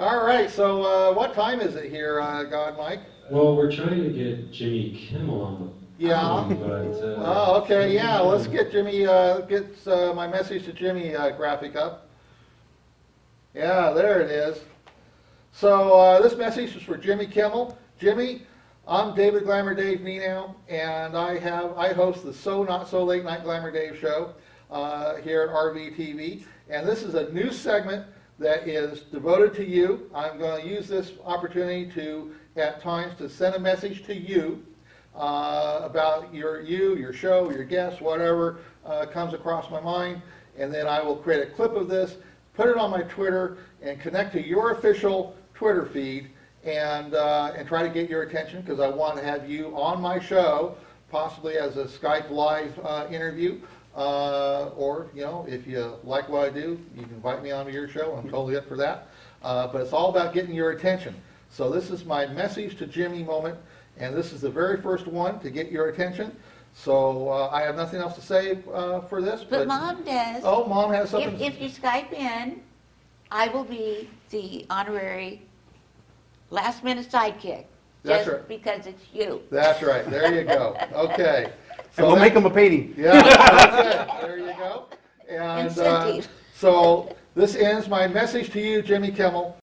All right, so uh, what time is it here, uh, God Mike? Well, we're trying to get Jimmy Kimmel on the Yeah. phone, but. uh, Oh, okay, yeah, let's get Jimmy, uh, get uh, my message to Jimmy uh, graphic up. Yeah, there it is. So uh, this message is for Jimmy Kimmel. Jimmy, I'm David Glamour Dave Nienow, and I have I host the So Not So Late Night Glamour Dave show uh, here at RVTV, and this is a new segment that is devoted to you. I'm going to use this opportunity to, at times, to send a message to you uh, about your you, your show, your guests, whatever uh, comes across my mind, and then I will create a clip of this, put it on my Twitter, and connect to your official Twitter feed, and uh, and try to get your attention because I want to have you on my show, possibly as a Skype live uh, interview. Uh, or, you know, if you like what I do, you can invite me onto your show. I'm totally up for that. Uh, but it's all about getting your attention. So this is my message to Jimmy moment, and this is the very first one to get your attention. So uh, I have nothing else to say uh, for this. But mom does. Oh, mom has something. If, if you Skype in, I will be the honorary last minute sidekick. That's Just right. because it's you. That's right. There you go. Okay. And we'll that- make him a painting. Yeah, okay, there you go. And uh, so this ends my message to you, Jimmy Kimmel.